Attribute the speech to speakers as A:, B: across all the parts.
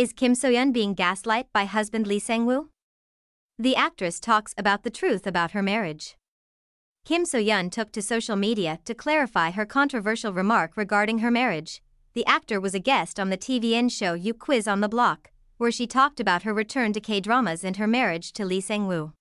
A: Is Kim So-yeon being gaslight by husband Lee Sang-woo? The actress talks about the truth about her marriage. Kim So-yeon took to social media to clarify her controversial remark regarding her marriage. The actor was a guest on the TVN show You Quiz on the Block, where she talked about her return to K-dramas and her marriage to Lee Sang-woo.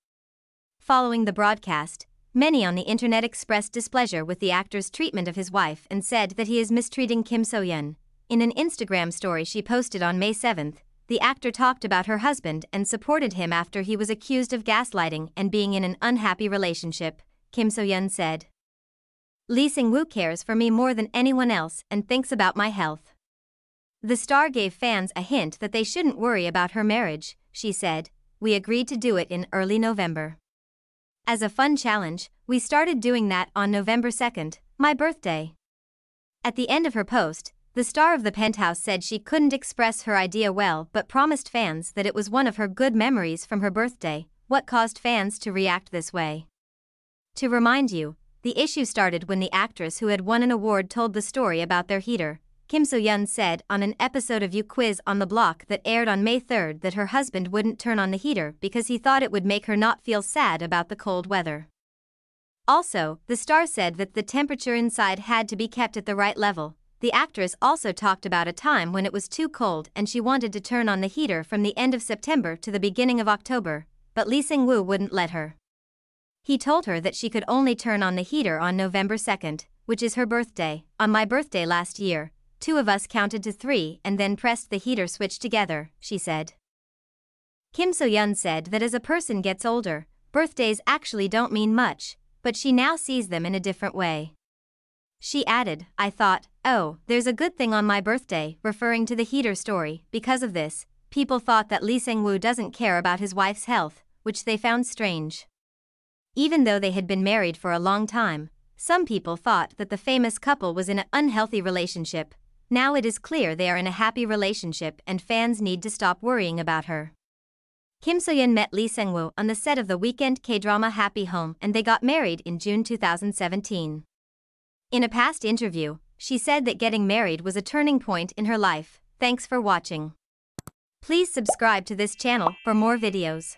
A: Following the broadcast, many on the internet expressed displeasure with the actor's treatment of his wife and said that he is mistreating Kim So-yeon. In an Instagram story she posted on May 7, the actor talked about her husband and supported him after he was accused of gaslighting and being in an unhappy relationship, Kim So-yeon said. Lee Sang-woo cares for me more than anyone else and thinks about my health. The star gave fans a hint that they shouldn't worry about her marriage, she said, we agreed to do it in early November. As a fun challenge, we started doing that on November 2nd, my birthday. At the end of her post, the star of the penthouse said she couldn't express her idea well but promised fans that it was one of her good memories from her birthday, what caused fans to react this way. To remind you, the issue started when the actress who had won an award told the story about their heater. Kim So-yeon said on an episode of You Quiz on the Block that aired on May 3 that her husband wouldn't turn on the heater because he thought it would make her not feel sad about the cold weather. Also, the star said that the temperature inside had to be kept at the right level, the actress also talked about a time when it was too cold and she wanted to turn on the heater from the end of September to the beginning of October, but Lee Sang-woo wouldn't let her. He told her that she could only turn on the heater on November 2nd, which is her birthday. On my birthday last year, two of us counted to three and then pressed the heater switch together, she said. Kim So-yeon said that as a person gets older, birthdays actually don't mean much, but she now sees them in a different way. She added, I thought, oh, there's a good thing on my birthday, referring to the heater story. Because of this, people thought that Lee Sang-woo doesn't care about his wife's health, which they found strange. Even though they had been married for a long time, some people thought that the famous couple was in an unhealthy relationship. Now it is clear they are in a happy relationship and fans need to stop worrying about her. Kim So-yeon met Lee Sang-woo on the set of the weekend K-drama Happy Home and they got married in June 2017. In a past interview, she said that getting married was a turning point in her life. Thanks for watching. Please subscribe to this channel for more videos.